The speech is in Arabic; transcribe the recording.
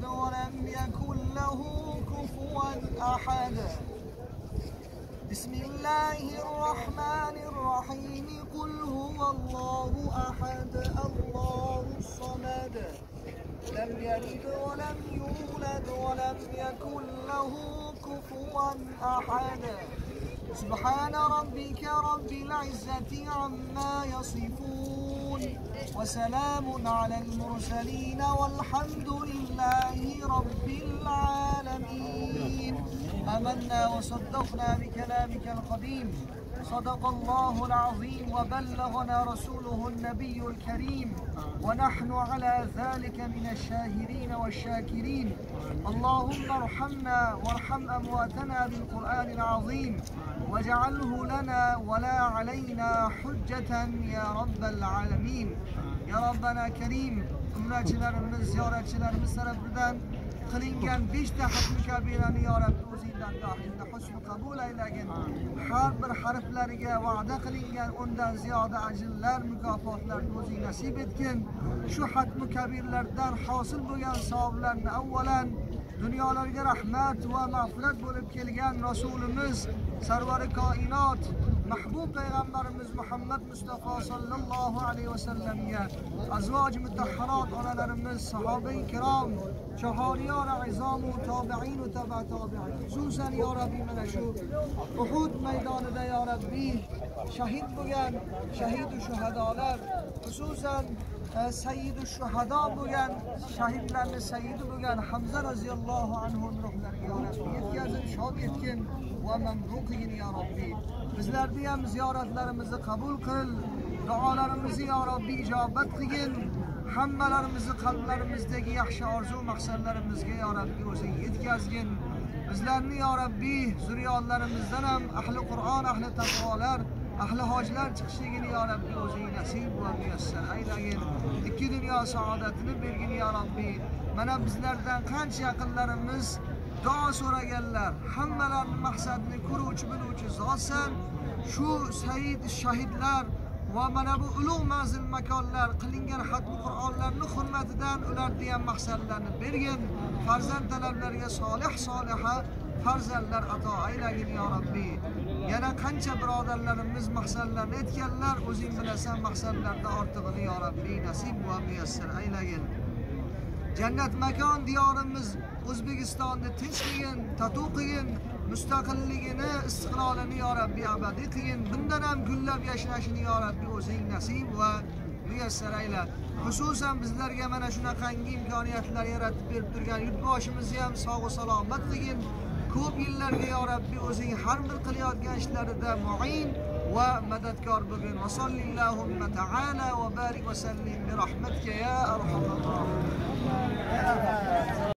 ولم يكن له كفوا أحد. بسم الله الرحمن الرحيم. قل هو الله أحد الله الصمد. لم يلد ولم يولد ولم يكن له كفوا أحد. سبحان ربك رب العزة عما يصفون. وسلام على المرسلين والحمد لله رب العالمين. آمنا وصدقنا بكلامك القديم. صدق الله العظيم وبلغنا رسوله النبي الكريم. ونحن على ذلك من الشاهدين والشاكرين. اللهم ارحمنا وارحم أمواتنا بالقرآن العظيم. واجعله لنا ولا علينا حجة يا رب العالمين. يا ربنا كريم. umrachilarimiz ziyoratchilarimiz tarafidan qilingan beshta hatmi kabirani yo rabbi o'zingdan dohingda husn qabul aylagin. Har bir harflariga va'da qilingan undan ziyoda ajrlar mukofotlarni o'zing nasib etgin. Shu hatmi kabirlardan hosil bo'lgan savoblarni avvalan dunyolarga rahmat va mag'firat bo'lib kelgan rasulimiz sarvari koinot mahbub payg'ambarimiz muhammad mustafa sollallohu alayhi vasallamga azvoj mutahharot onalarimiz sahoba ikrom chahoriyora izomu tobiinu taba tobiin xususan yo rabbiy mana shu uhud maydonida yo rabbiy shahid bo'lgan shahidu shuhadolar xususan sayyidu shuhado bo'lgan shahidlarni sayidi bo'lgan hamza roziyallohu anhu ruhlariga yo rabbiy yetkazin shod etgin va mamnun qilgin ya robbiy bizlarni ham ziyoratlarimizni qabul qil duolarimizni yo robbiy ijobat qilgin hammalarimizni qalblarimizdagi yaxshi orzu maqsadlarimizga yo rabbiy o'zing yetkazgin bizlarni yo rabbiy zurriyotlarimizdan ham ahli qur'on ahli taqvolar ahli hojlar chiqishligini yo rabbiy o'zing nasib va muyassar aylagin ikki dunyo saodatini bergin yo rabbiy mana bizlardan qancha yaqinlarimiz duo so'raganlar hammalarni maqsadini ko'ruvchi biluvchi zotsan shu said shahidlar va mana bu ulug' manzil makonlar qilingan xatmi qur'onlarni hurmatidan ularni ham maqsadlarni bergin farzand talablariga solih soliha farzandlar ato aylagin yo robbiy yana qancha birodarlarimiz maqsadlarni aytganlar o'zing bilasan maqsadlarda ortig'ini yo robbiy nasib va muyassar aylagin. Jannat makon diyorimiz o'zbekistonni tinchligin tatuv qilgin mustaqilligini istiqlolini yo robbiy abadiy qilgin. Bundan ham gullab yashnashini yo robbiy o'zing nasib va muyassar ayla. Xususan bizlarga mana shunaqangi imkoniyatlar yaratib berib turgan yurtboshimizni ham sog'u salomat qilgin. كوب يلر يا ربي أزين حرم القليات جانش لردا معين ومدد كارب بين وصل اللهم تعالى وبارك وسلم برحمتك يا أرحم الراحمين